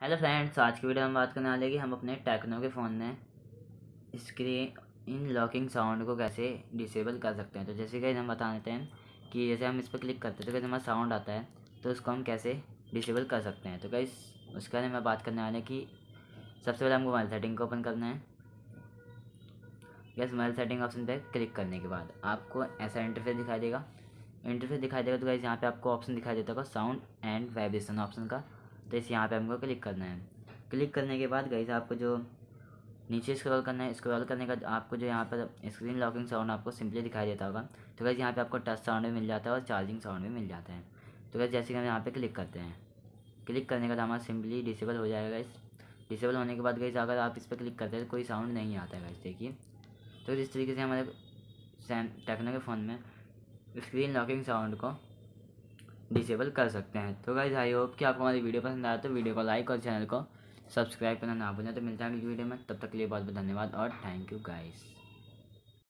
Hello friends आज की video में बात करने वाले कि हम अपने टेक्नो के फ़ोन में स्क्रीन इन लॉकिंग साउंड को कैसे डिसेबल कर सकते हैं। तो जैसे कि हम बता देते हैं कि जैसे हम इस पर क्लिक करते हैं तो कैसे हमारा साउंड आता है तो उसको हम कैसे डिसेबल कर सकते हैं। तो कैसे उसके बारे में बात करने वाले कि सबसे पहले हमको मोबाइल सेटिंग को ओपन करना है। गैस मोबाइल सेटिंग ऑप्शन पर क्लिक करने के बाद आपको ऐसा इंटरफेस दिखाई देगा। इंटरफेस दिखाई देगा तो गैस यहाँ पे आपको ऑप्शन दिखाई देता होगा साउंड एंड वाइब्रेशन ऑप्शन का। तो इस यहाँ पे हमको क्लिक करना है। क्लिक करने के बाद गई आपको जो नीचे स्क्रॉल करना है स्क्रॉल करने का आपको जो यहाँ पर स्क्रीन लॉकिंग साउंड आपको सिंपली दिखाई देता होगा। तो गैस यहाँ पे आपको टच साउंड भी मिल जाता है और चार्जिंग साउंड भी मिल जाता है। तो गैस जैसे कि हम यहाँ पे क्लिक करते हैं। क्लिक करने के हमारा सिंपली डिसेबल हो जाएगा इस डिसेबल होने के बाद गई अगर आप इस पर क्लिक करते हैं तो कोई साउंड नहीं आता है गैस देखिए। तो इस तरीके से हमारे सैम टेक्नो के फ़ोन में स्क्रीन लॉकिंग साउंड को डिसेबल कर सकते हैं। तो गाइज़ आई होप कि आपको हमारी वीडियो पसंद आया तो वीडियो को लाइक और चैनल को सब्सक्राइब करना ना भूलें। तो मिलता है अगली वीडियो में। तब तक के लिए बहुत बहुत धन्यवाद और थैंक यू गाइज़